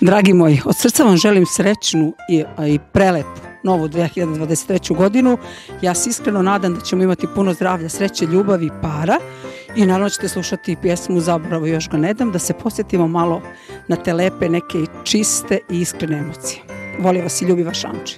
Dragi moji, od srca vam želim srećnu i, i prelepu novu 2023. godinu. Ja se iskreno nadam da ćemo imati puno zdravlja, sreće, ljubavi para. I naravno ćete slušati pjesmu Zaboravo još ga ne dam, da se posjetimo malo na te lepe neke čiste i iskrene emocije. Volim vas i ljubi vaš Anči.